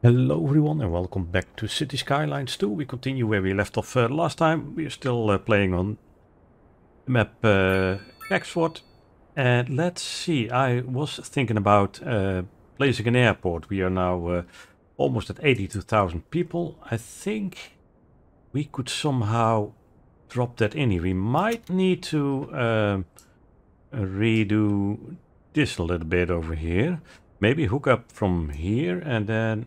Hello everyone and welcome back to City Skylines 2. We continue where we left off uh, last time. We are still uh, playing on map uh, Kexford. And let's see, I was thinking about uh, placing an airport. We are now uh, almost at 82,000 people. I think we could somehow drop that in here. We might need to uh, redo this a little bit over here. Maybe hook up from here and then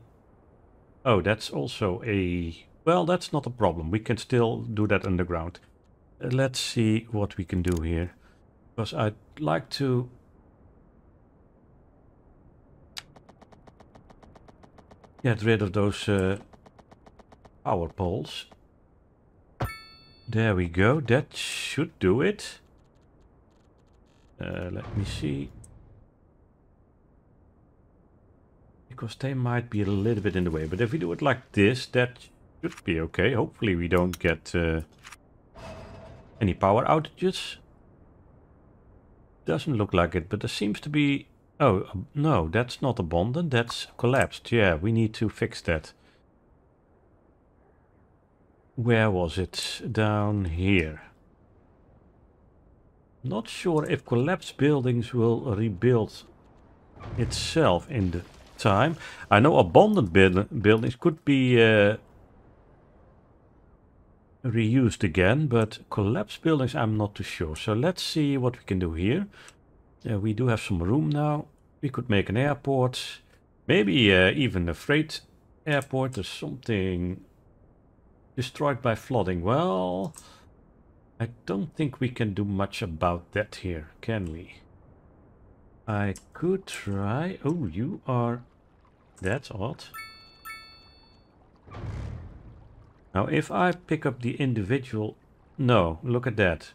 Oh, that's also a... Well, that's not a problem. We can still do that underground. Uh, let's see what we can do here. Because I'd like to... Get rid of those uh, power poles. There we go. That should do it. Uh, let me see. Because they might be a little bit in the way. But if we do it like this, that should be okay. Hopefully we don't get uh, any power outages. Doesn't look like it, but there seems to be... Oh, um, no, that's not abandoned, that's collapsed. Yeah, we need to fix that. Where was it? Down here. Not sure if collapsed buildings will rebuild itself in the time. I know abandoned build buildings could be uh, reused again, but collapsed buildings I'm not too sure. So let's see what we can do here. Uh, we do have some room now. We could make an airport. Maybe uh, even a freight airport or something destroyed by flooding. Well, I don't think we can do much about that here, can we? I could try... Oh, you are that's odd. Now if I pick up the individual... No, look at that.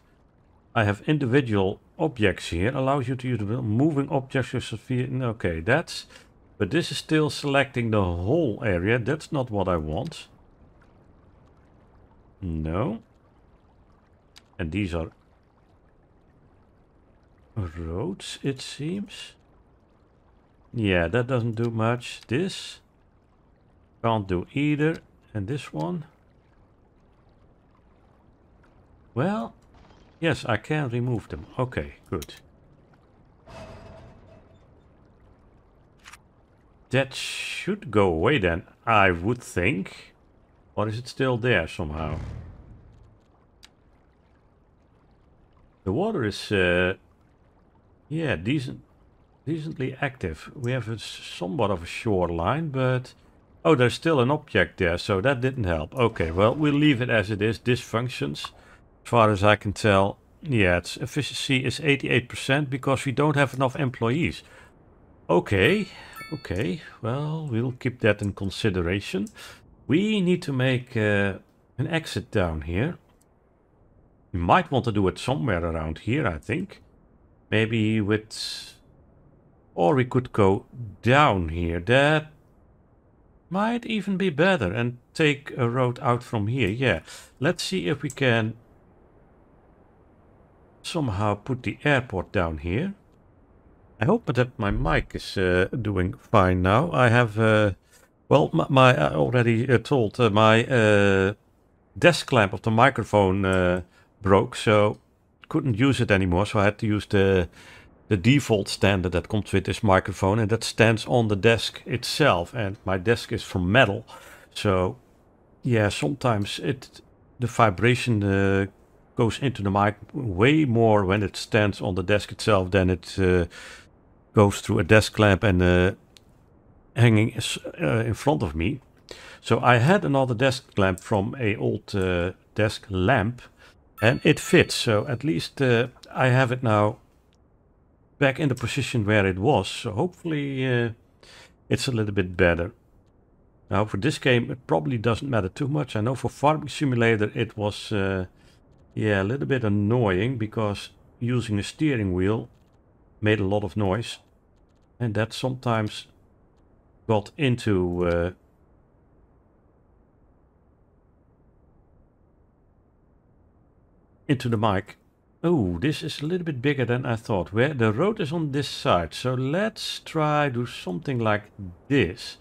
I have individual objects here. Allows you to use moving objects as Okay, that's... But this is still selecting the whole area. That's not what I want. No. And these are roads, it seems. Yeah, that doesn't do much. This can't do either. And this one. Well, yes, I can remove them. Okay, good. That should go away then, I would think. Or is it still there somehow? The water is, uh, yeah, decent decently active. We have a, somewhat of a shoreline, but... Oh, there's still an object there, so that didn't help. Okay, well, we'll leave it as it is. This functions, as far as I can tell. Yeah, its efficiency is 88% because we don't have enough employees. Okay, okay. Well, we'll keep that in consideration. We need to make uh, an exit down here. We might want to do it somewhere around here, I think. Maybe with or we could go down here. That might even be better and take a road out from here. Yeah, let's see if we can somehow put the airport down here. I hope that my mic is uh, doing fine now. I have, uh, well, my, my I already uh, told uh, my uh, desk clamp of the microphone uh, broke, so couldn't use it anymore. So I had to use the the default standard that comes with this microphone and that stands on the desk itself. And my desk is from metal. So yeah sometimes it the vibration uh, goes into the mic way more when it stands on the desk itself than it uh, goes through a desk lamp and uh, hanging uh, in front of me. So I had another desk lamp from a old uh, desk lamp and it fits. So at least uh, I have it now back in the position where it was. So hopefully uh, it's a little bit better. Now for this game it probably doesn't matter too much. I know for Farming Simulator it was uh, yeah a little bit annoying because using a steering wheel made a lot of noise. And that sometimes got into uh, into the mic Oh, this is a little bit bigger than I thought. Where the road is on this side, so let's try do something like this.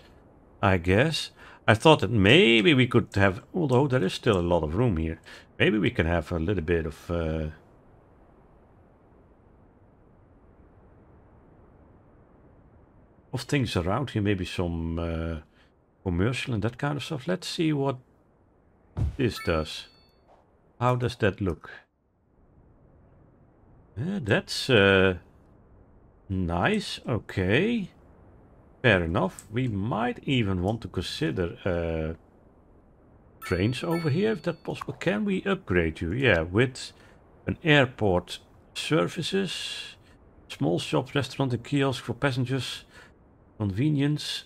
I guess. I thought that maybe we could have, although there is still a lot of room here, maybe we can have a little bit of uh, of things around here, maybe some uh, commercial and that kind of stuff. Let's see what this does. How does that look? Yeah, that's uh, nice. Okay. Fair enough. We might even want to consider uh, trains over here, if that's possible. Can we upgrade you? Yeah, with an airport services, small shops, restaurant and kiosk for passengers, convenience,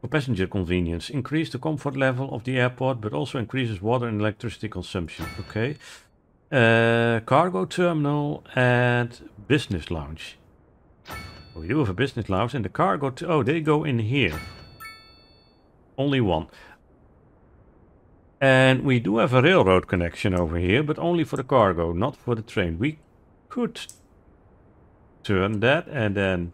for passenger convenience. Increase the comfort level of the airport, but also increases water and electricity consumption. Okay. Uh, cargo terminal and business lounge. Oh, we do have a business lounge and the cargo... oh, they go in here. Only one. And we do have a railroad connection over here, but only for the cargo, not for the train. We could turn that and then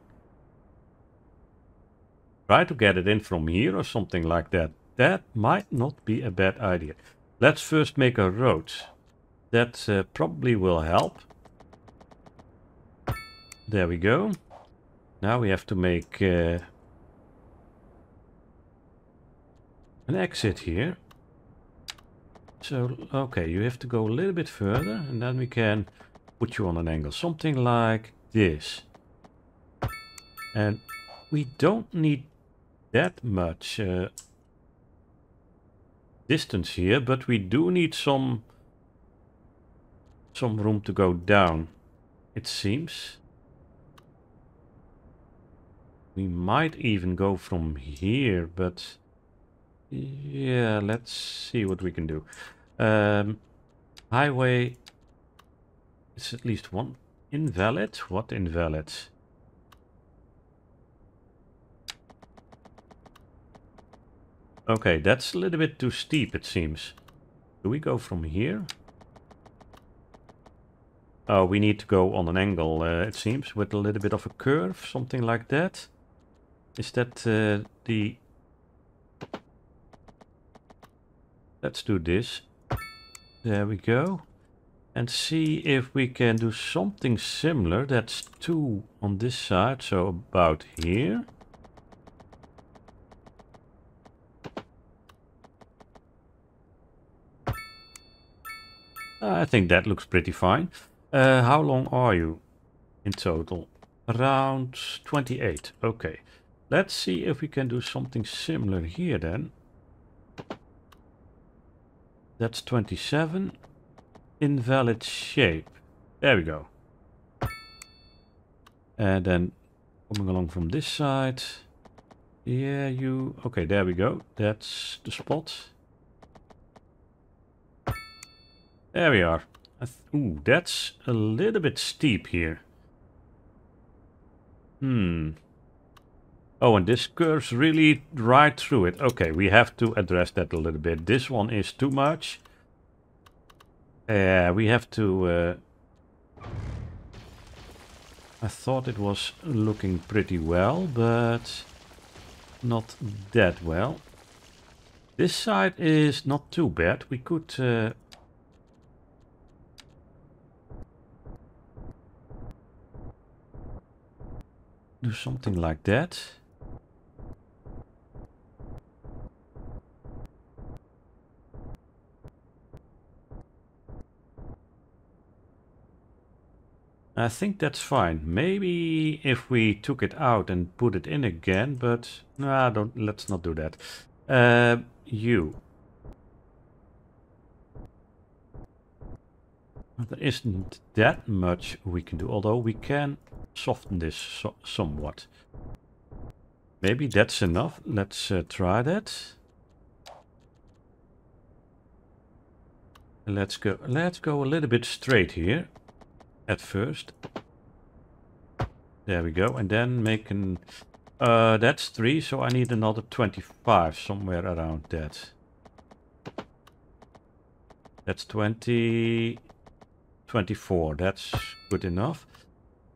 try to get it in from here or something like that. That might not be a bad idea. Let's first make a road. That uh, probably will help. There we go. Now we have to make uh, an exit here. So, okay, you have to go a little bit further and then we can put you on an angle. Something like this. And we don't need that much uh, distance here, but we do need some some room to go down, it seems. We might even go from here, but yeah, let's see what we can do. Um, highway is at least one invalid. What invalid? Okay, that's a little bit too steep, it seems. Do we go from here? Oh, we need to go on an angle, uh, it seems, with a little bit of a curve, something like that. Is that uh, the... Let's do this. There we go. And see if we can do something similar. That's two on this side, so about here. I think that looks pretty fine. Uh, how long are you in total? Around 28. Okay. Let's see if we can do something similar here then. That's 27. Invalid shape. There we go. And then coming along from this side. Yeah, you... Okay, there we go. That's the spot. There we are. Ooh, that's a little bit steep here. Hmm. Oh, and this curves really right through it. Okay, we have to address that a little bit. This one is too much. Yeah, uh, we have to... Uh, I thought it was looking pretty well, but not that well. This side is not too bad. We could uh, do something like that. I think that's fine. Maybe if we took it out and put it in again, but no, don't. Let's not do that. Uh, you. There isn't that much we can do, although we can soften this so somewhat. Maybe that's enough. Let's uh, try that. Let's go. Let's go a little bit straight here at first. There we go. And then make an... Uh, that's 3, so I need another 25, somewhere around that. That's 20... 24, that's good enough.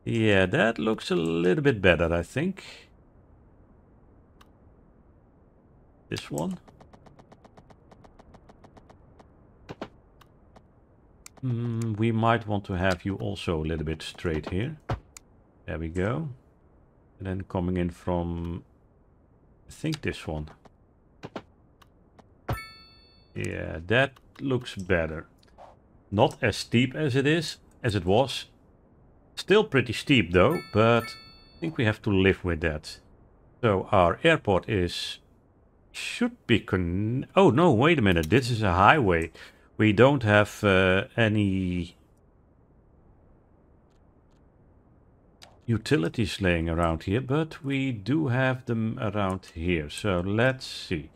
Yeah, that looks a little bit better, I think. This one. Mm, we might want to have you also a little bit straight here. There we go. And then coming in from, I think this one. Yeah, that looks better. Not as steep as it is, as it was. Still pretty steep though, but I think we have to live with that. So our airport is, should be con... Oh no, wait a minute, this is a highway. We don't have uh, any utilities laying around here, but we do have them around here. So let's see.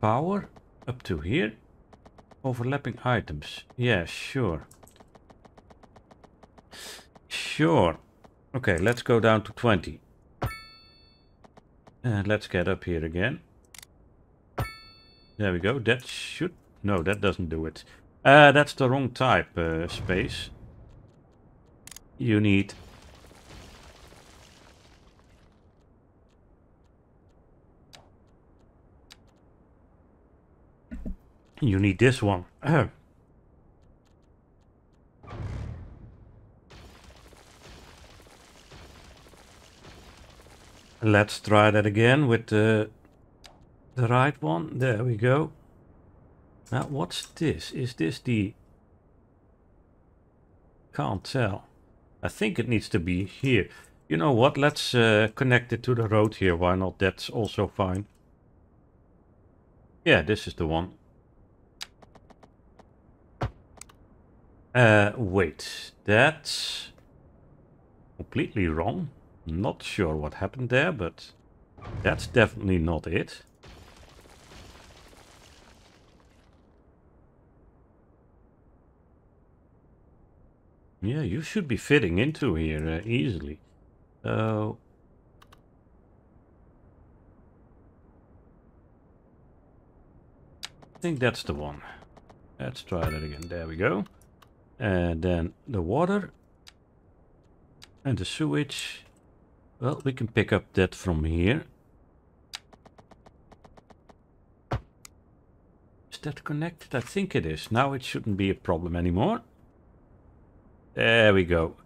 Power up to here. Overlapping items. Yeah, sure. Sure. Okay, let's go down to 20. And let's get up here again. There we go. That should... No, that doesn't do it. Uh, that's the wrong type uh, space. You need... You need this one. Let's try that again with the the right one. There we go. Now, what's this? Is this the... Can't tell. I think it needs to be here. You know what? Let's uh, connect it to the road here. Why not? That's also fine. Yeah, this is the one. Uh, wait. That's completely wrong. Not sure what happened there, but that's definitely not it. Yeah, you should be fitting into here uh, easily. So... I think that's the one. Let's try that again. There we go. And then the water. And the sewage. Well, we can pick up that from here. Is that connected? I think it is. Now it shouldn't be a problem anymore. There we go.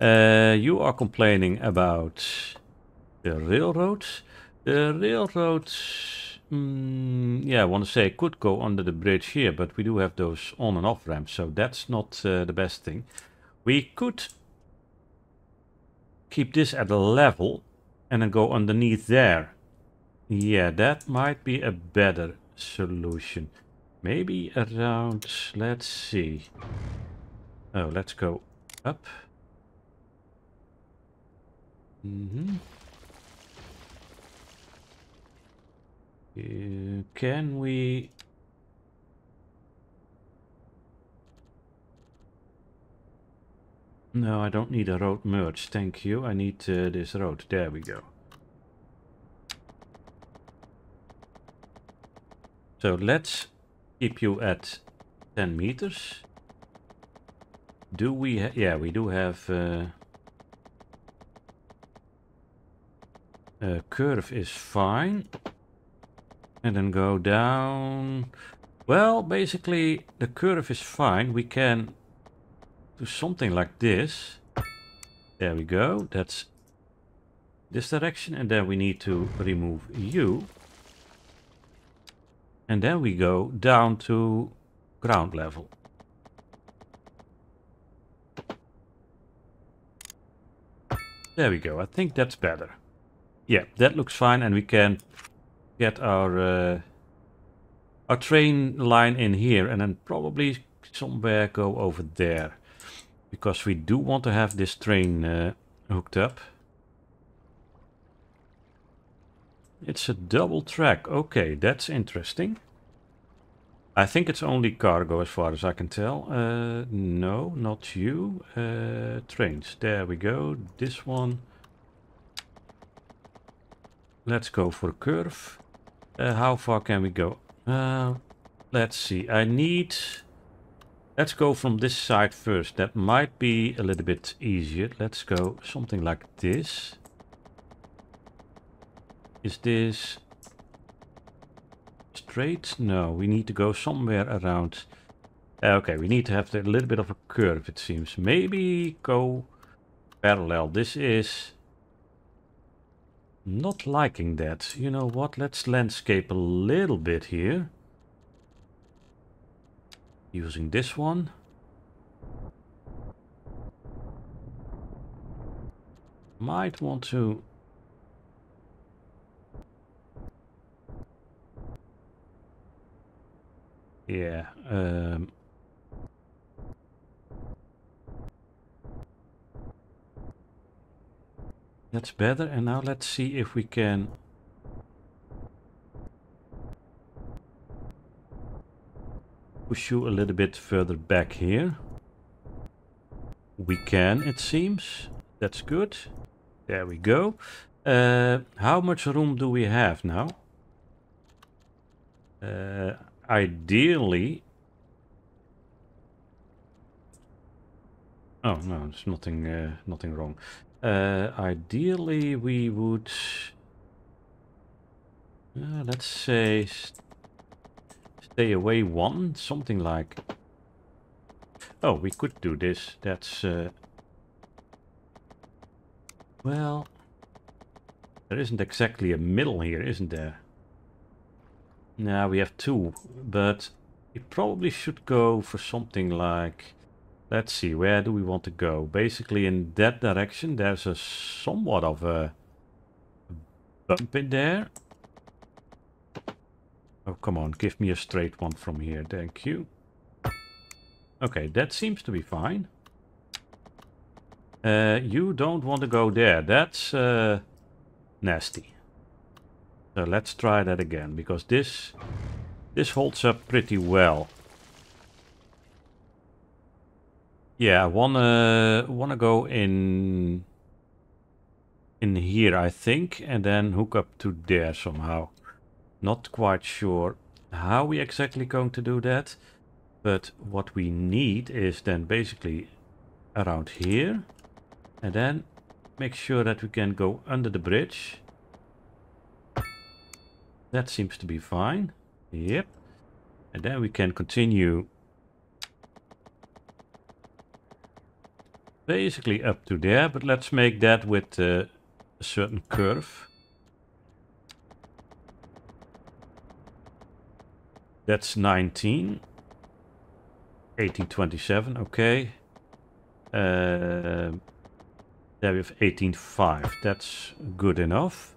Uh, you are complaining about the railroads. The railroads, mm, yeah, I want to say could go under the bridge here, but we do have those on and off ramps, so that's not uh, the best thing. We could keep this at a level and then go underneath there. Yeah, that might be a better solution. Maybe around, let's see. Oh, let's go up. Mm -hmm. Uh, can we... No, I don't need a road merge, thank you. I need uh, this road. There we go. So let's keep you at 10 meters. Do we? Have yeah, we do have. Uh, uh, curve is fine. And then go down. Well, basically, the curve is fine. We can do something like this. There we go. That's this direction. And then we need to remove you. And then we go down to ground level. There we go. I think that's better. Yeah, that looks fine, and we can get our uh, our train line in here, and then probably somewhere go over there, because we do want to have this train uh, hooked up. It's a double track. Okay, that's interesting. I think it's only cargo as far as I can tell. Uh, no, not you. Uh, trains. There we go. This one. Let's go for curve. Uh, how far can we go? Uh, let's see. I need... Let's go from this side first. That might be a little bit easier. Let's go something like this. Is this straight? No, we need to go somewhere around. Okay, we need to have a little bit of a curve, it seems. Maybe go parallel. This is not liking that. You know what? Let's landscape a little bit here. Using this one. Might want to Yeah. Um, that's better. And now let's see if we can... Push you a little bit further back here. We can, it seems. That's good. There we go. Uh, how much room do we have now? Uh, ideally... Oh, no, there's nothing, uh, nothing wrong. Uh, ideally, we would... Uh, let's say... Stay away one, something like... Oh, we could do this. That's... Uh, well... There isn't exactly a middle here, isn't there? Now we have two, but we probably should go for something like... Let's see, where do we want to go? Basically in that direction, there's a somewhat of a bump in there. Oh, come on, give me a straight one from here, thank you. Okay, that seems to be fine. Uh, you don't want to go there, that's uh, nasty. So let's try that again, because this this holds up pretty well. Yeah, I wanna wanna go in in here, I think, and then hook up to there somehow. Not quite sure how we exactly going to do that, but what we need is then basically around here, and then make sure that we can go under the bridge that seems to be fine. Yep. And then we can continue basically up to there, but let's make that with uh, a certain curve. That's 19. 1827, okay. Uh, there we have 18.5. That's good enough.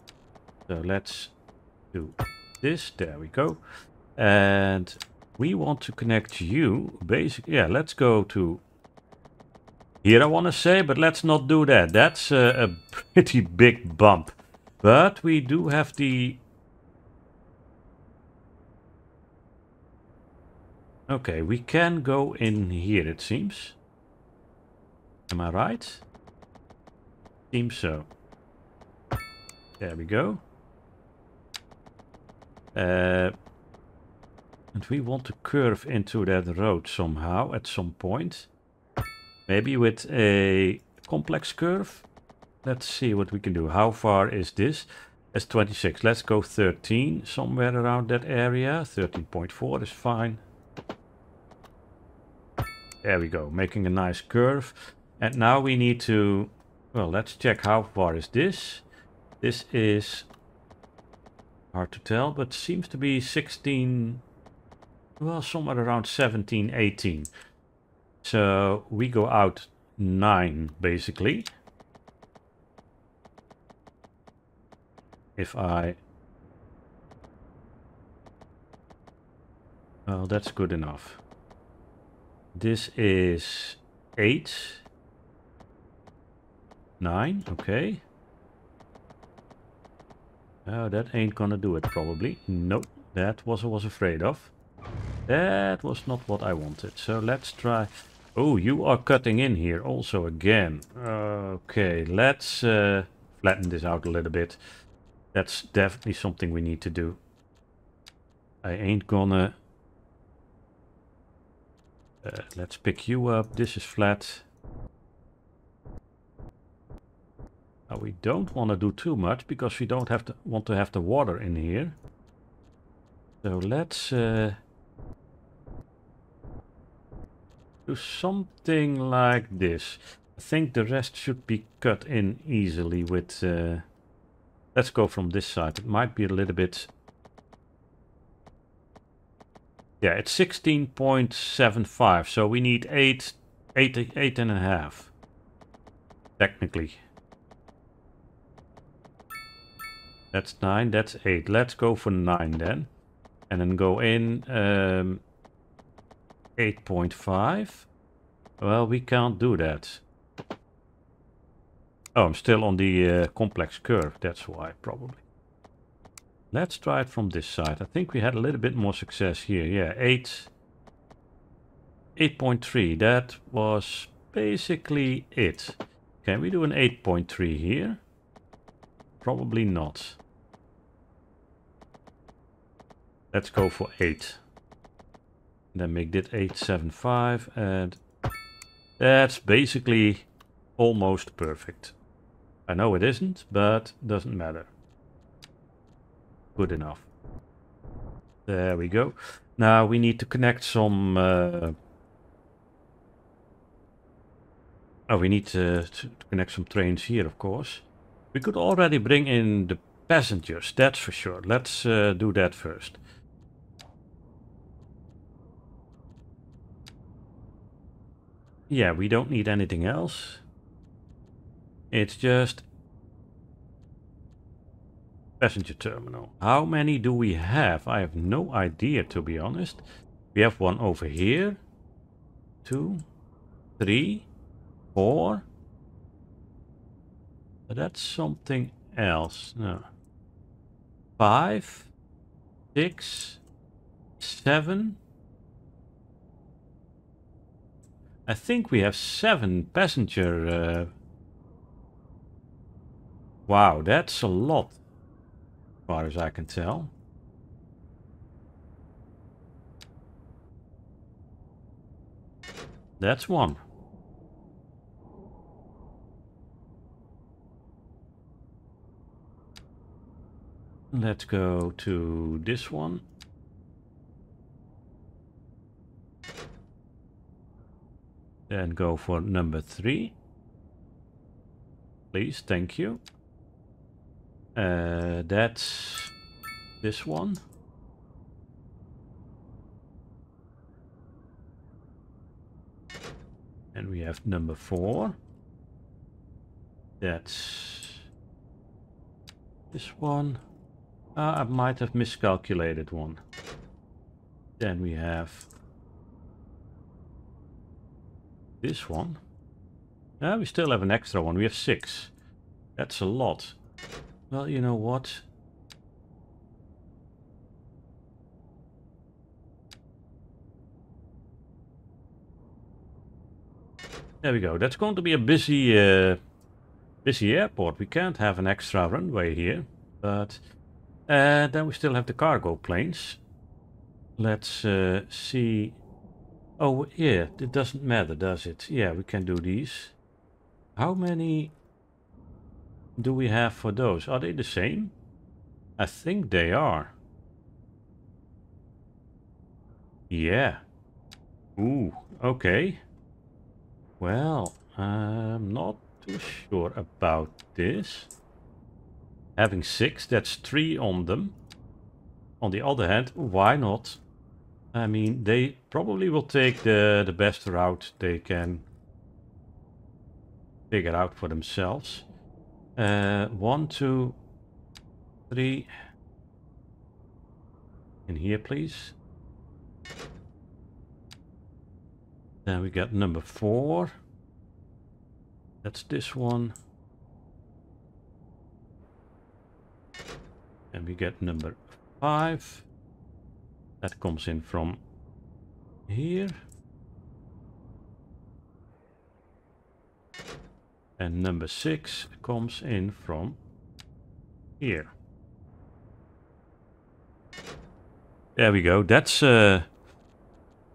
So let's do this. There we go. And we want to connect you. Basically, yeah, let's go to here I want to say, but let's not do that. That's a, a pretty big bump. But we do have the... Okay, we can go in here, it seems. Am I right? Seems so. There we go. Uh, and we want to curve into that road somehow at some point. Maybe with a complex curve. Let's see what we can do. How far is this? That's 26. Let's go 13, somewhere around that area. 13.4 is fine. There we go, making a nice curve. And now we need to, well, let's check how far is this. This is Hard to tell, but seems to be 16, well, somewhere around 17, 18. So we go out 9, basically. If I... Well, that's good enough. This is 8. 9, okay. Oh, that ain't gonna do it probably. Nope, that was I was afraid of. That was not what I wanted. So let's try... Oh, you are cutting in here also again. Okay, let's uh, flatten this out a little bit. That's definitely something we need to do. I ain't gonna... Uh, let's pick you up. This is flat. Uh, we don't want to do too much because we don't have to want to have the water in here. So let's uh, do something like this. I think the rest should be cut in easily with... Uh, let's go from this side. It might be a little bit... Yeah, it's 16.75, so we need 8, 8, 8 and a half. Technically. That's 9, that's 8. Let's go for 9 then. And then go in um, 8.5. Well, we can't do that. Oh, I'm still on the uh, complex curve. That's why, probably. Let's try it from this side. I think we had a little bit more success here. Yeah, 8. 8.3. That was basically it. Can we do an 8.3 here? Probably not. Let's go for 8. Then make it 875 and that's basically almost perfect. I know it isn't, but doesn't matter. Good enough. There we go. Now we need to connect some... Uh, oh, we need to, to, connect some trains here, of course. We could already bring in the passengers, that's for sure. Let's uh, do that first. Yeah, we don't need anything else. It's just passenger terminal. How many do we have? I have no idea, to be honest. We have one over here. Two, three, four. But that's something else. No. Five, six, seven. I think we have seven passenger uh, Wow, that's a lot, as far as I can tell. That's one. Let's go to this one. Then go for number three. Please, thank you. Uh, that's this one. And we have number four. That's this one. Uh, I might have miscalculated one. Then we have this one. Uh, we still have an extra one. We have six. That's a lot. Well, you know what? There we go. That's going to be a busy, uh, busy airport. We can't have an extra runway here, but uh, then we still have the cargo planes. Let's uh, see. Oh, yeah, it doesn't matter, does it? Yeah, we can do these. How many do we have for those? Are they the same? I think they are. Yeah. Ooh, okay. Well, I'm not too sure about this. Having six, that's three on them. On the other hand, why not? I mean, they probably will take the, the best route they can figure out for themselves. Uh, one, two, three. In here, please. Then we got number four. That's this one. And we get number five. That comes in from here. And number six comes in from here. There we go. That's, uh,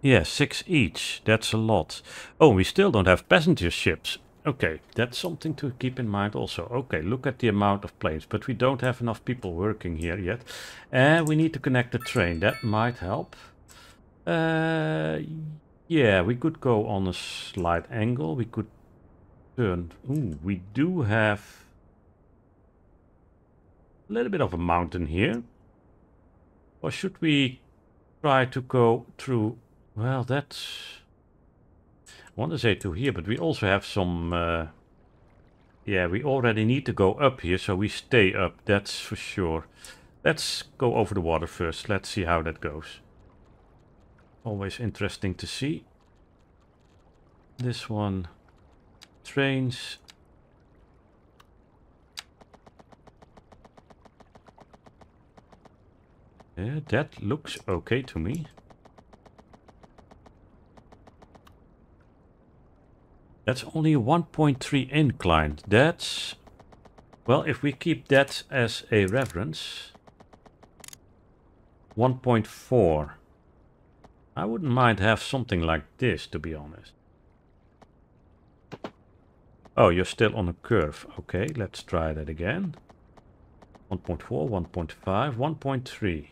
yeah, six each. That's a lot. Oh, we still don't have passenger ships. Okay, that's something to keep in mind also. Okay, look at the amount of planes, but we don't have enough people working here yet. And we need to connect the train. That might help. Uh, yeah, we could go on a slight angle. We could turn... Ooh, we do have a little bit of a mountain here. Or should we try to go through... Well, that's... Want to say to here, but we also have some... Uh, yeah, we already need to go up here, so we stay up, that's for sure. Let's go over the water first. Let's see how that goes. Always interesting to see. This one. Trains. Yeah, that looks okay to me. That's only 1.3 incline. That's... Well, if we keep that as a reference... 1.4. I wouldn't mind have something like this, to be honest. Oh, you're still on a curve. Okay, let's try that again. 1.4, 1.5, 1.3.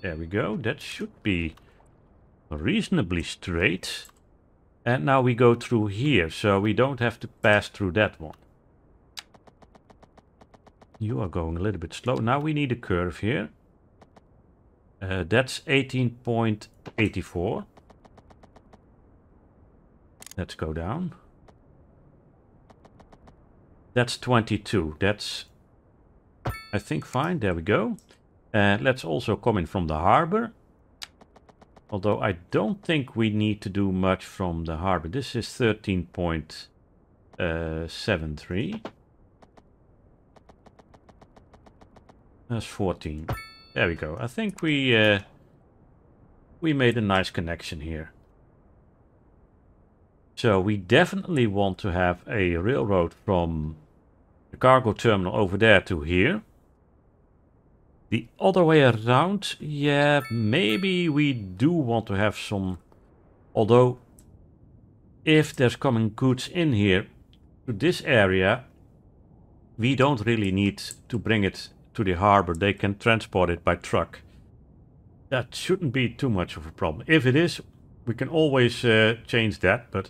There we go. That should be reasonably straight. And now we go through here, so we don't have to pass through that one. You are going a little bit slow. Now we need a curve here. Uh, that's 18.84. Let's go down. That's 22. That's, I think, fine. There we go. Uh, let's also come in from the harbor. Although I don't think we need to do much from the harbor. This is 13.73. Uh, That's 14. There we go. I think we uh, we made a nice connection here. So we definitely want to have a railroad from the cargo terminal over there to here. The other way around, yeah, maybe we do want to have some... Although, if there's coming goods in here to this area, we don't really need to bring it to the harbor. They can transport it by truck. That shouldn't be too much of a problem. If it is, we can always uh, change that, but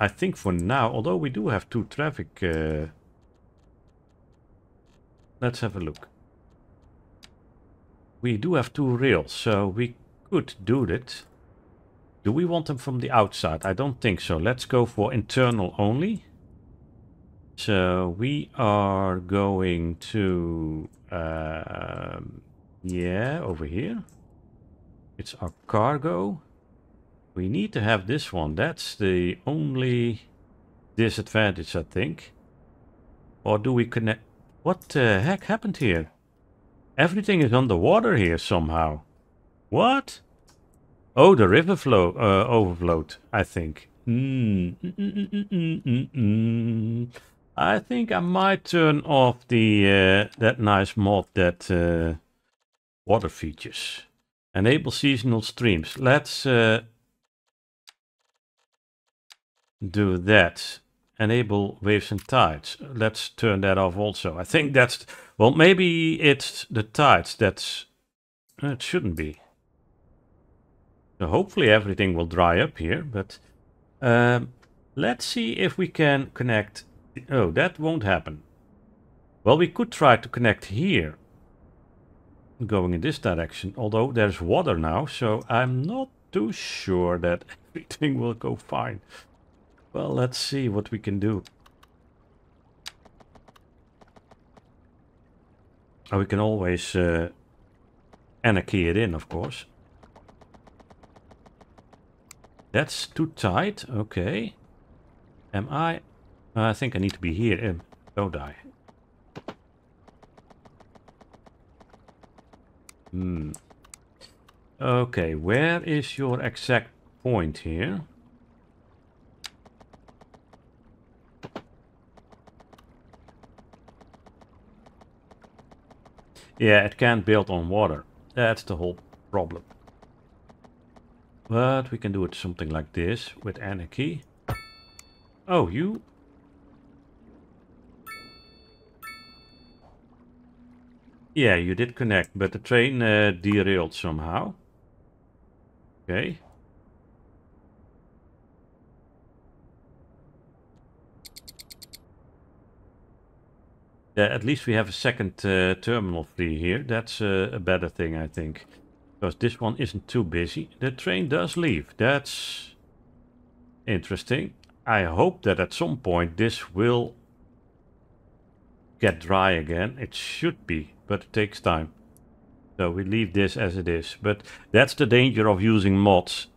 I think for now, although we do have two traffic... Uh, let's have a look. We do have two rails, so we could do it. Do we want them from the outside? I don't think so. Let's go for internal only. So we are going to, uh, yeah, over here. It's our cargo. We need to have this one. That's the only disadvantage, I think. Or do we connect? What the heck happened here? Everything is underwater here somehow. What? Oh, the river flow uh, overflowed, I think. Mm, mm, mm, I think I might turn off the uh, that nice mod that uh, water features. Enable seasonal streams. Let's uh, do that. Enable waves and tides. Let's turn that off also. I think that's well, maybe it's the tides that's... It shouldn't be. So hopefully everything will dry up here, but... Um, let's see if we can connect... Oh, that won't happen. Well, we could try to connect here. Going in this direction, although there's water now, so I'm not too sure that everything will go fine. Well, let's see what we can do. We can always uh, anarchy it in, of course. That's too tight. Okay. Am I? I think I need to be here. Don't die. Hmm. Okay, where is your exact point here? Yeah, it can't build on water. That's the whole problem. But we can do it something like this with anarchy. Oh, you... Yeah, you did connect, but the train uh, derailed somehow. Okay. Yeah, at least we have a second uh, terminal free here. That's uh, a better thing, I think. Because this one isn't too busy. The train does leave. That's interesting. I hope that at some point this will get dry again. It should be, but it takes time. So we leave this as it is. But that's the danger of using mods.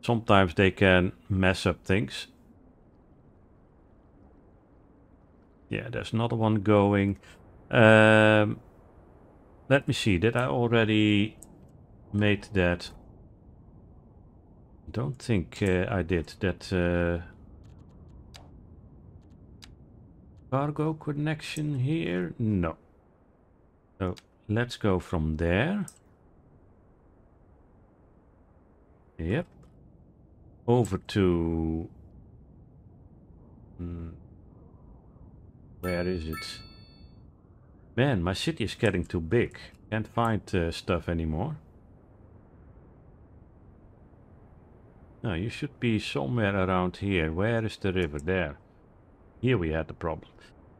Sometimes they can mess up things. Yeah, there's another one going. Um, let me see, did I already made that? Don't think uh, I did that uh, cargo connection here. No. So let's go from there. Yep. Over to... Hmm. Where is it? Man, my city is getting too big. Can't find uh, stuff anymore. No, you should be somewhere around here. Where is the river? There. Here we had the problem.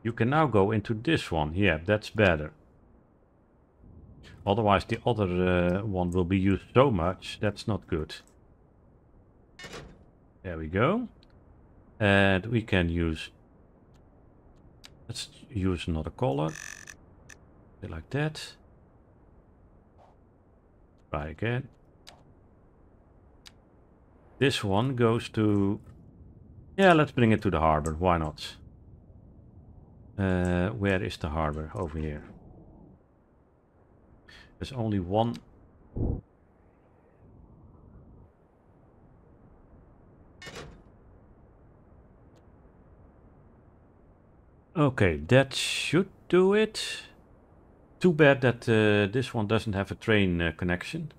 You can now go into this one. Yeah, that's better. Otherwise the other uh, one will be used so much. That's not good. There we go. And we can use Let's use another color. Like that. Try again. This one goes to... Yeah, let's bring it to the harbor. Why not? Uh, where is the harbor? Over here. There's only one Okay, that should do it. Too bad that uh, this one doesn't have a train uh, connection.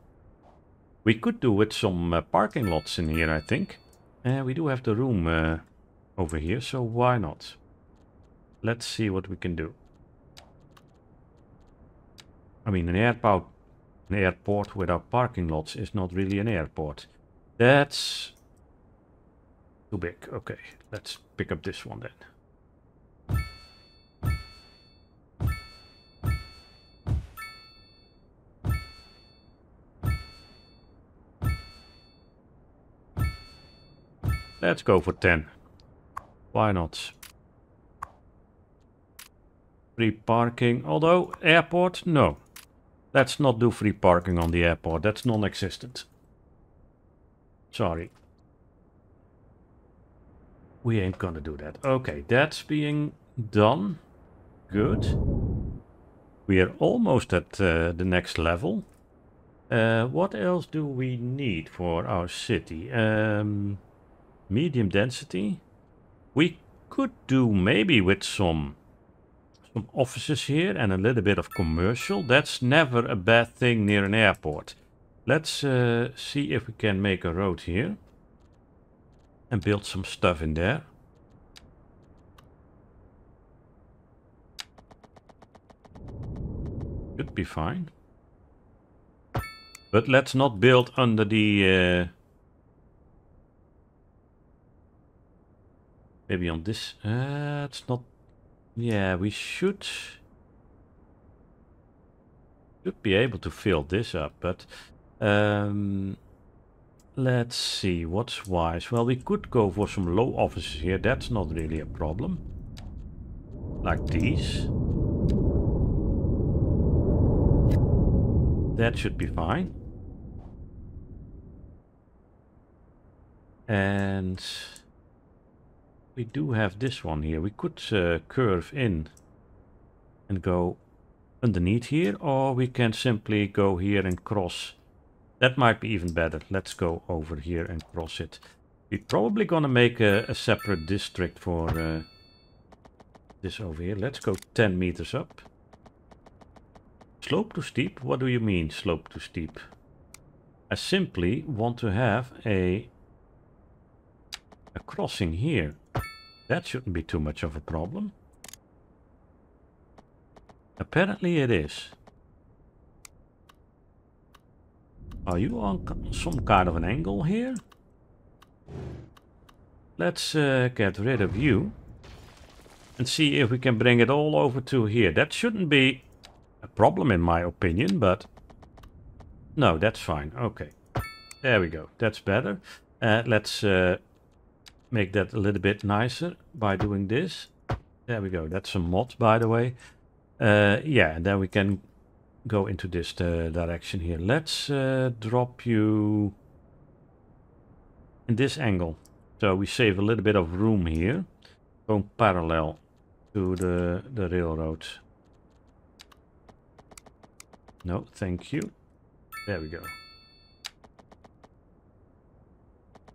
We could do with some uh, parking lots in here, I think. Uh, we do have the room uh, over here, so why not? Let's see what we can do. I mean, an airport, an airport without parking lots is not really an airport. That's too big. Okay, let's pick up this one then. Let's go for 10. Why not? Free parking. Although, airport? No. Let's not do free parking on the airport. That's non-existent. Sorry. We ain't gonna do that. Okay, that's being done. Good. We are almost at uh, the next level. Uh, what else do we need for our city? Um, medium density. We could do maybe with some some offices here and a little bit of commercial. That's never a bad thing near an airport. Let's uh, see if we can make a road here and build some stuff in there. Should be fine. But let's not build under the uh, Maybe on this. Uh, it's not. Yeah, we should. Should be able to fill this up, but. Um, let's see, what's wise? Well, we could go for some low offices here. That's not really a problem. Like these. That should be fine. And we do have this one here. We could uh, curve in and go underneath here, or we can simply go here and cross. That might be even better. Let's go over here and cross it. We're probably gonna make a, a separate district for uh, this over here. Let's go 10 meters up. Slope too steep? What do you mean slope too steep? I simply want to have a a crossing here. That shouldn't be too much of a problem. Apparently it is. Are you on some kind of an angle here? Let's uh, get rid of you. And see if we can bring it all over to here. That shouldn't be a problem in my opinion, but... No, that's fine. Okay. There we go. That's better. Uh, let's uh, make that a little bit nicer by doing this. There we go. That's a mod, by the way. Uh, yeah, and then we can go into this uh, direction here. Let's uh, drop you in this angle. So we save a little bit of room here. Going parallel to the, the railroad. No, thank you. There we go.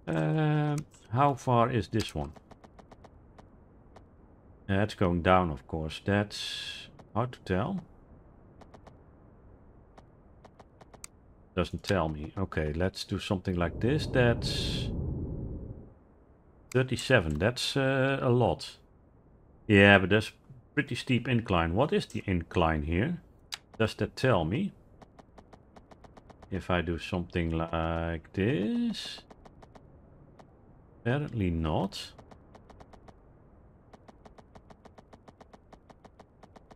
Um, how far is this one? That's going down, of course. That's hard to tell. Doesn't tell me. Okay, let's do something like this. That's 37. That's uh, a lot. Yeah, but that's pretty steep incline. What is the incline here? Does that tell me? If I do something like this? Apparently not.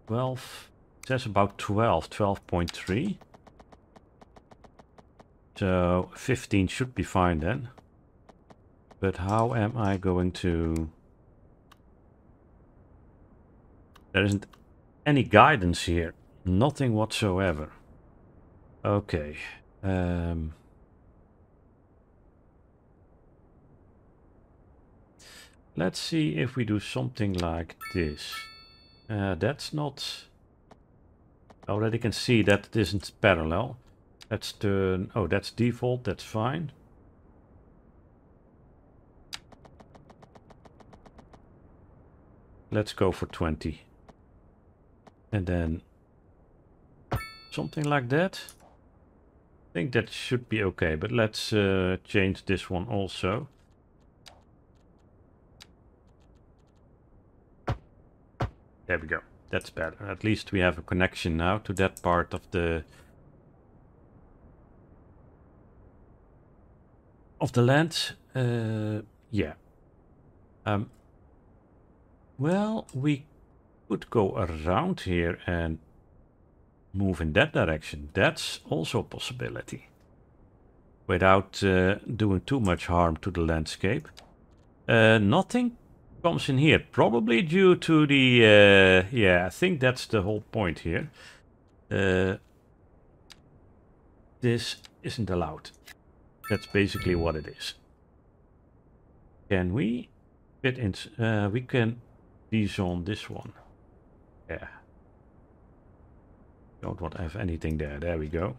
12. It says about 12. 12.3. So 15 should be fine then. But how am I going to... There isn't any guidance here. Nothing whatsoever. Okay. Um, let's see if we do something like this. Uh, that's not... Already can see that it isn't parallel. Let's turn... Oh, that's default. That's fine. Let's go for 20. And then something like that. I think that should be okay, but let's uh, change this one also. There we go. That's better. At least we have a connection now to that part of the of the land. Uh, yeah. Um, well, we could go around here and move in that direction. That's also a possibility. Without uh, doing too much harm to the landscape. Uh, nothing comes in here. Probably due to the... Uh, yeah, I think that's the whole point here. Uh, this isn't allowed. That's basically what it is. Can we fit in? Uh, we can dezone this one. Yeah. Don't want to have anything there. There we go.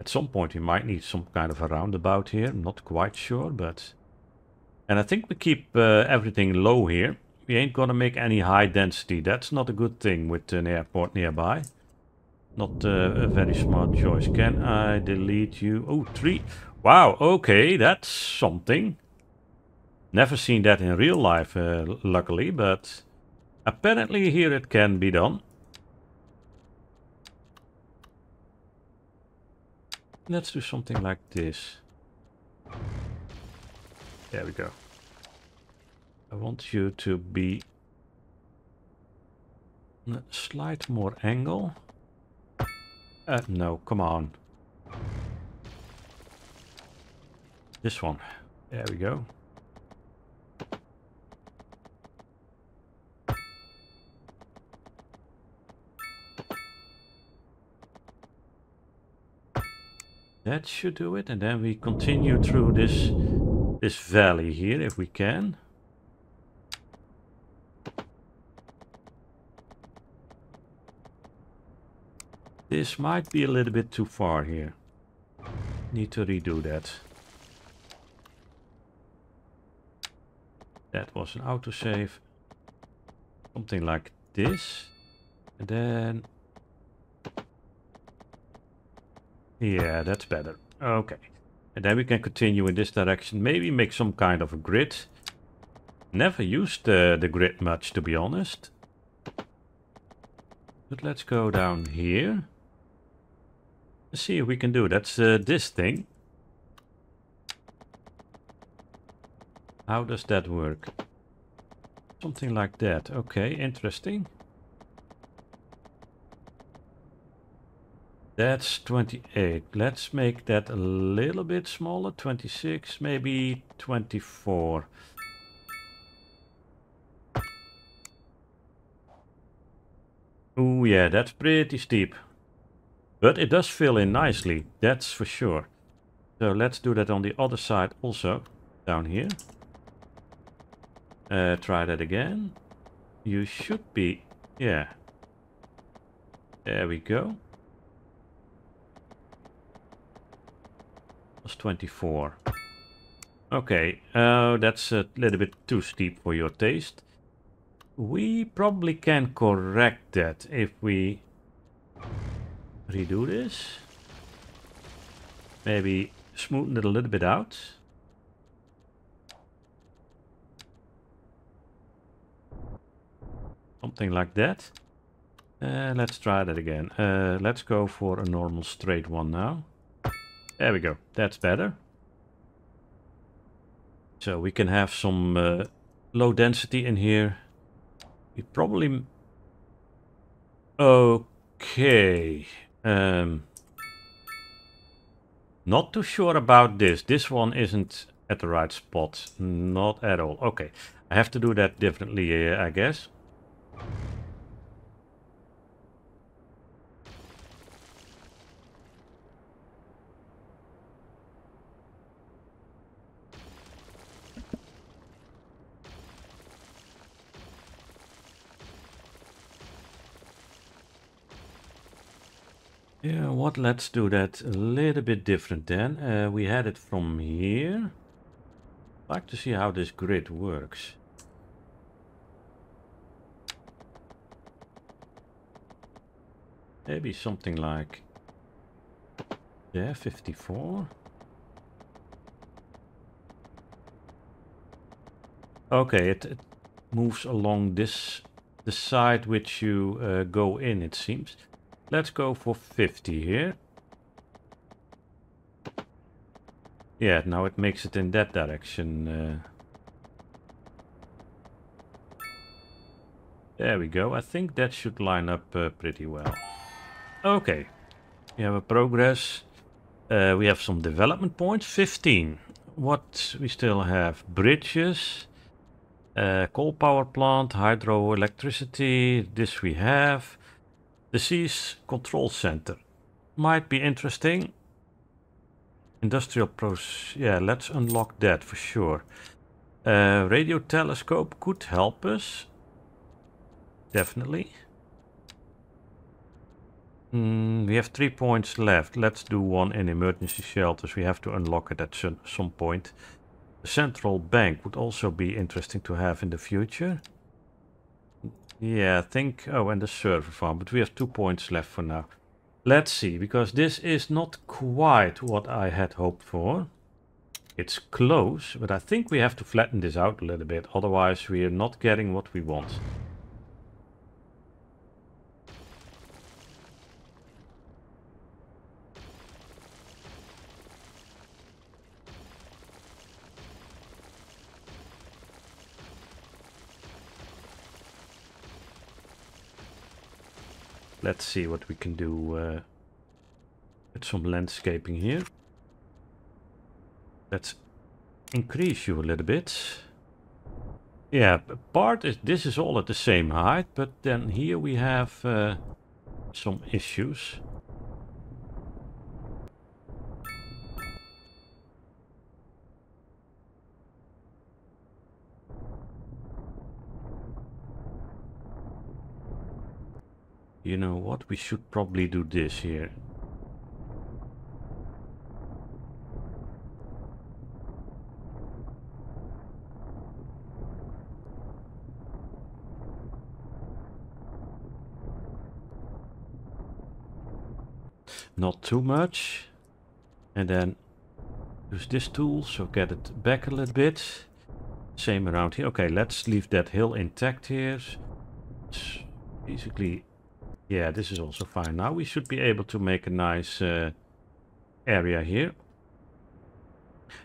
At some point we might need some kind of a roundabout here. I'm not quite sure, but... And I think we keep uh, everything low here. We ain't gonna make any high density. That's not a good thing with an airport nearby. Not uh, a very smart choice. Can I delete you? Oh, three. Wow, okay, that's something. Never seen that in real life, uh, luckily, but apparently here it can be done. Let's do something like this. There we go. I want you to be a slight more angle. Uh, no, come on. This one. There we go. That should do it. And then we continue through this this valley here if we can. This might be a little bit too far here. Need to redo that. That was an autosave. Something like this. And then... Yeah, that's better. Okay. And then we can continue in this direction. Maybe make some kind of a grid. Never used uh, the grid much, to be honest. But let's go down here. Let's see if we can do That's uh, this thing. How does that work? Something like that. Okay, interesting. That's 28. Let's make that a little bit smaller. 26, maybe 24. Oh yeah, that's pretty steep. But it does fill in nicely, that's for sure. So let's do that on the other side also, down here. Uh, try that again. You should be, yeah. There we go. Was 24. Okay, uh, that's a little bit too steep for your taste. We probably can correct that if we redo this. Maybe smoothen it a little bit out. Something like that. Uh, let's try that again. Uh, let's go for a normal straight one now. There we go. That's better. So we can have some uh, low density in here. We probably... Okay. Um, not too sure about this. This one isn't at the right spot. Not at all. Okay. I have to do that differently, uh, I guess. Yeah, what? Let's do that a little bit different then. Uh, we had it from here. Like to see how this grid works. Maybe something like... Yeah, 54. Okay, it, it moves along this the side which you uh, go in, it seems. Let's go for 50 here. Yeah, now it makes it in that direction. Uh, there we go. I think that should line up uh, pretty well. Okay. We have a progress. Uh, we have some development points. 15. What we still have? Bridges. Uh, coal power plant, hydroelectricity. This we have. Disease Control Center. Might be interesting. Industrial process. Yeah, let's unlock that for sure. Uh, radio telescope could help us. Definitely. Mm, we have three points left. Let's do one in emergency shelters. We have to unlock it at some, some point. The central bank would also be interesting to have in the future. Yeah, I think... Oh, and the server farm. But we have two points left for now. Let's see, because this is not quite what I had hoped for. It's close, but I think we have to flatten this out a little bit. Otherwise, we are not getting what we want. Let's see what we can do uh, with some landscaping here. Let's increase you a little bit. Yeah, part is this is all at the same height, but then here we have uh, some issues. You know what? We should probably do this here. Not too much. And then use this tool, so get it back a little bit. Same around here. Okay, let's leave that hill intact here. basically, yeah, this is also fine. Now we should be able to make a nice uh, area here.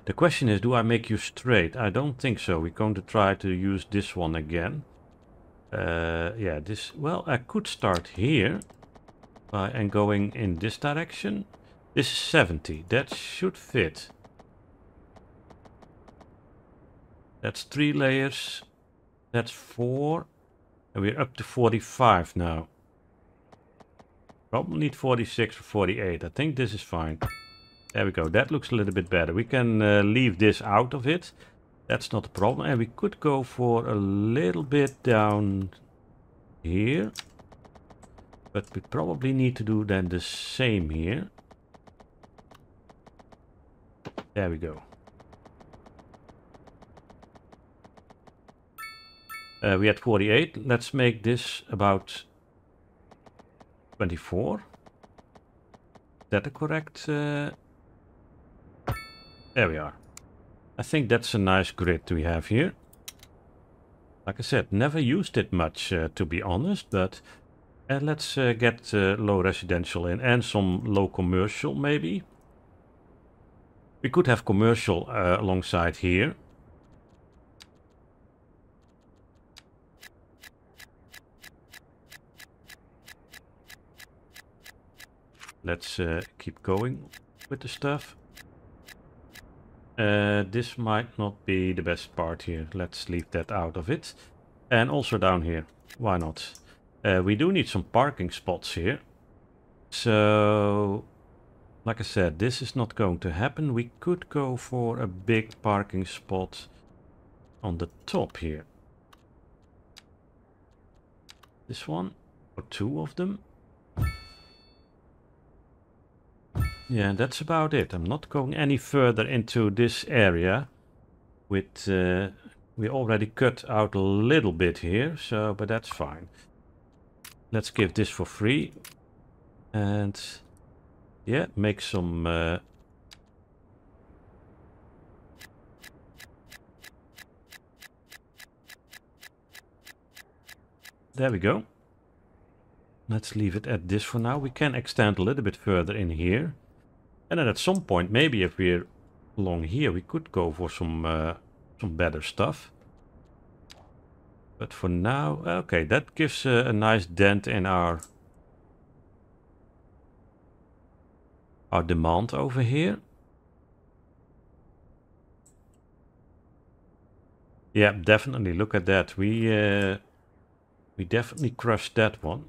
The question is, do I make you straight? I don't think so. We're going to try to use this one again. Uh, yeah, this, well, I could start here by and going in this direction. This is 70. That should fit. That's three layers. That's four. And we're up to 45 now. Probably need 46 or 48. I think this is fine. There we go. That looks a little bit better. We can uh, leave this out of it. That's not a problem. And we could go for a little bit down here. But we probably need to do then the same here. There we go. Uh, we had 48. Let's make this about 24. Is that the correct... Uh... There we are. I think that's a nice grid we have here. Like I said, never used it much uh, to be honest, but uh, let's uh, get uh, low residential in and some low commercial maybe. We could have commercial uh, alongside here. Let's uh, keep going with the stuff. Uh, this might not be the best part here. Let's leave that out of it. And also down here. Why not? Uh, we do need some parking spots here. So, like I said, this is not going to happen. We could go for a big parking spot on the top here. This one, or two of them. Yeah, that's about it. I'm not going any further into this area. With uh, we already cut out a little bit here, so but that's fine. Let's give this for free, and yeah, make some. Uh, there we go. Let's leave it at this for now. We can extend a little bit further in here. And then at some point, maybe if we're along here, we could go for some uh, some better stuff. But for now, okay, that gives uh, a nice dent in our our demand over here. Yeah, definitely. Look at that. We uh, we definitely crushed that one.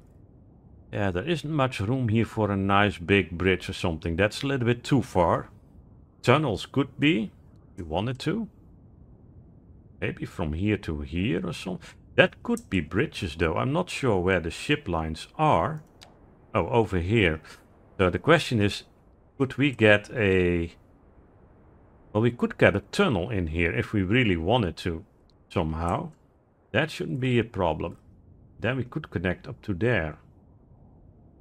Yeah, there isn't much room here for a nice big bridge or something. That's a little bit too far. Tunnels could be, if you wanted to. Maybe from here to here or something. That could be bridges though. I'm not sure where the ship lines are. Oh, over here. So the question is, could we get a... Well, we could get a tunnel in here if we really wanted to, somehow. That shouldn't be a problem. Then we could connect up to there.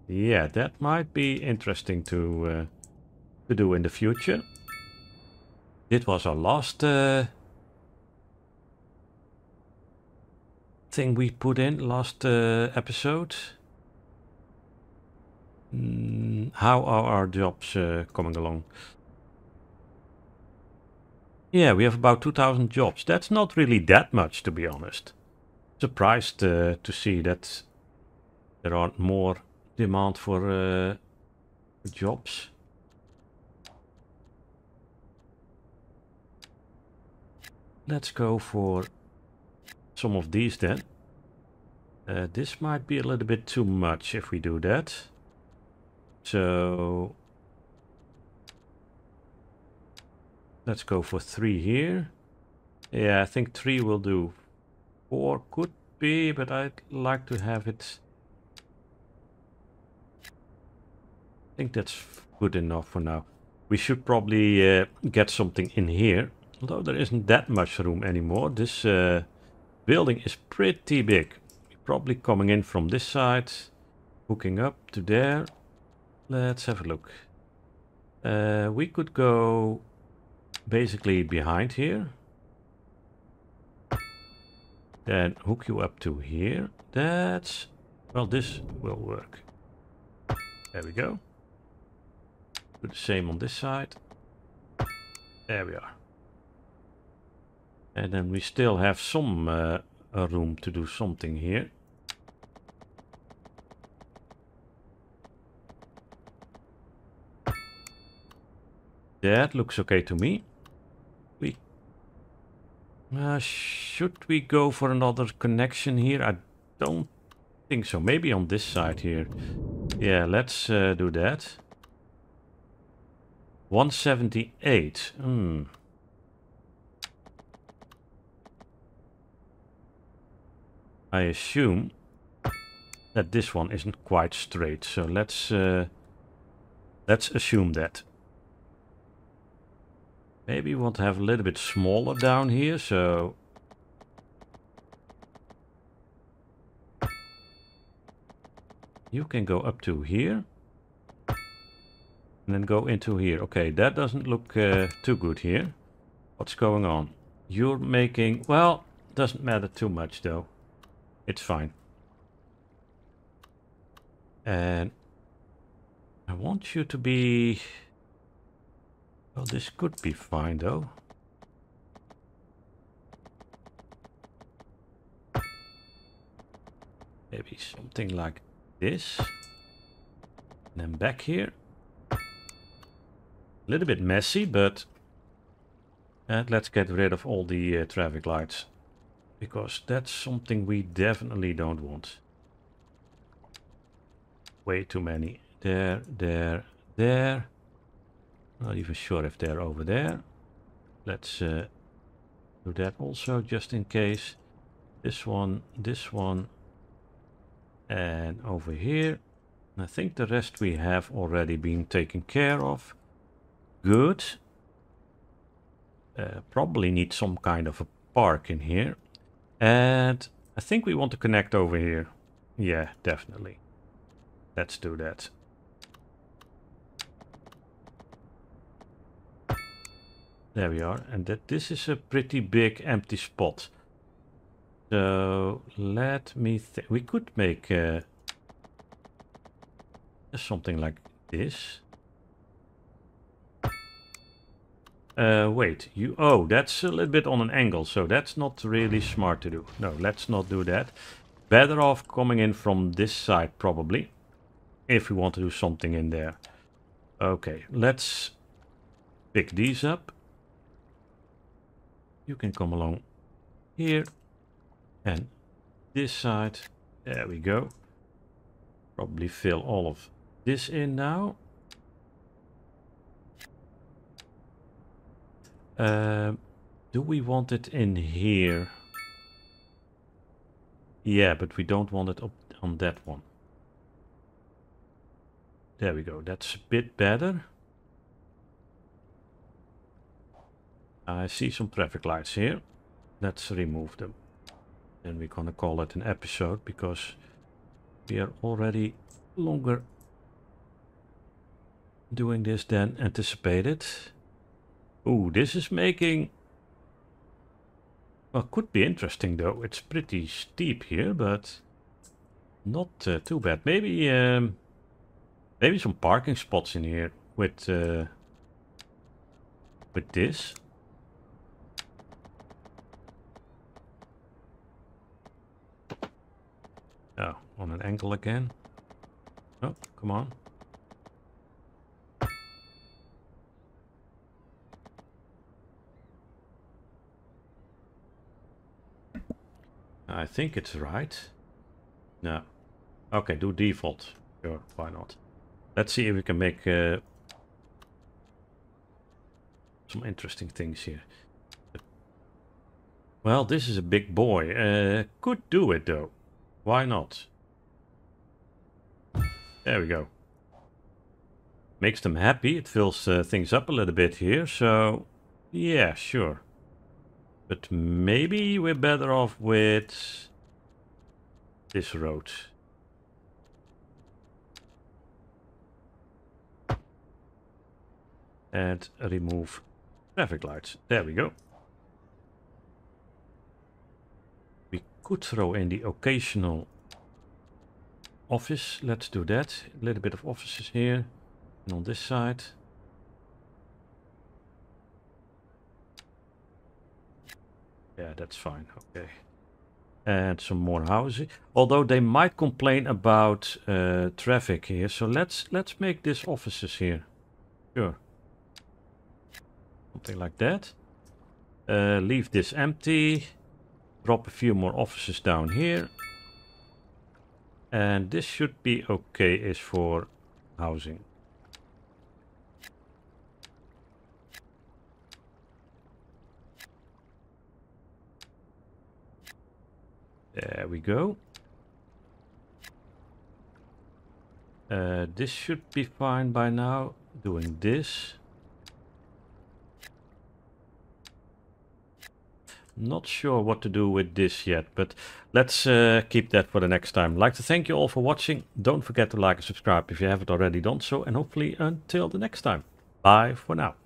Yeah, that might be interesting to uh, to do in the future. It was our last uh, thing we put in last uh, episode. Mm, how are our jobs uh, coming along? Yeah, we have about 2,000 jobs. That's not really that much, to be honest. Surprised uh, to see that there aren't more demand for uh, jobs. Let's go for some of these then. Uh, this might be a little bit too much if we do that. So let's go for three here. Yeah, I think three will do. Four could be, but I'd like to have it I think that's good enough for now. We should probably uh, get something in here. Although there isn't that much room anymore. This uh, building is pretty big. Probably coming in from this side. Hooking up to there. Let's have a look. Uh, we could go basically behind here. Then hook you up to here. That's... Well, this will work. There we go. The same on this side. There we are. And then we still have some uh, room to do something here. That looks okay to me. We uh, should we go for another connection here? I don't think so. Maybe on this side here. Yeah, let's uh, do that. 178. Hmm. I assume that this one isn't quite straight. So let's uh, let's assume that. Maybe we want to have a little bit smaller down here, so... You can go up to here. And then go into here. Okay, that doesn't look uh, too good here. What's going on? You're making... Well, doesn't matter too much though. It's fine. And I want you to be... Well, this could be fine though. Maybe something like this. And then back here. A little bit messy, but... And let's get rid of all the uh, traffic lights. Because that's something we definitely don't want. Way too many. There, there, there. Not even sure if they're over there. Let's uh, do that also, just in case. This one, this one, and over here. I think the rest we have already been taken care of. Good. Uh, probably need some kind of a park in here. And I think we want to connect over here. Yeah, definitely. Let's do that. There we are. And that this is a pretty big empty spot. So let me think. We could make uh, something like this. Uh, wait, you, oh, that's a little bit on an angle, so that's not really smart to do. No, let's not do that. Better off coming in from this side, probably, if we want to do something in there. Okay, let's pick these up. You can come along here and this side. There we go. Probably fill all of this in now. Um, do we want it in here? Yeah, but we don't want it up on that one. There we go. That's a bit better. I see some traffic lights here. Let's remove them. And we're gonna call it an episode because we are already longer doing this than anticipated. Ooh, this is making... Well, could be interesting though. It's pretty steep here, but not uh, too bad. Maybe um, maybe some parking spots in here with uh, with this. Oh, on an angle again. Oh, come on. I think it's right. No. Okay, do default. Sure, why not? Let's see if we can make uh, some interesting things here. Well, this is a big boy. Uh, could do it though. Why not? There we go. Makes them happy. It fills uh, things up a little bit here. So, yeah, sure. But maybe we're better off with this road. And remove traffic lights. There we go. We could throw in the occasional office. Let's do that. A little bit of offices here and on this side. Yeah, that's fine. Okay. And some more houses. Although they might complain about uh, traffic here, so let's let's make this offices here. Sure. Something like that. Uh, leave this empty. Drop a few more offices down here. And this should be okay is for housing. There we go. Uh, this should be fine by now. Doing this. Not sure what to do with this yet, but let's uh, keep that for the next time. Like to thank you all for watching. Don't forget to like and subscribe if you haven't already done so. And hopefully until the next time. Bye for now.